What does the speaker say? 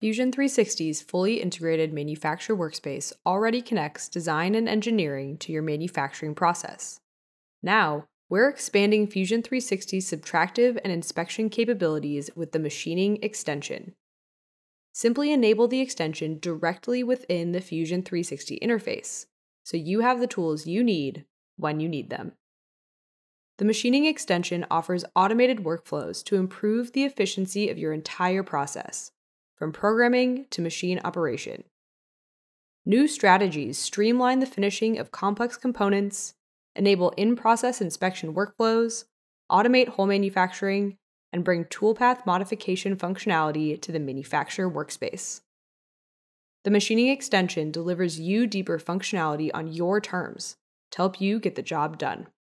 Fusion 360's fully integrated manufacturer workspace already connects design and engineering to your manufacturing process. Now, we're expanding Fusion 360's subtractive and inspection capabilities with the machining extension. Simply enable the extension directly within the Fusion 360 interface, so you have the tools you need when you need them. The machining extension offers automated workflows to improve the efficiency of your entire process from programming to machine operation. New strategies streamline the finishing of complex components, enable in process inspection workflows, automate hole manufacturing, and bring toolpath modification functionality to the manufacturer workspace. The machining extension delivers you deeper functionality on your terms to help you get the job done.